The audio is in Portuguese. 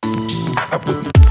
I put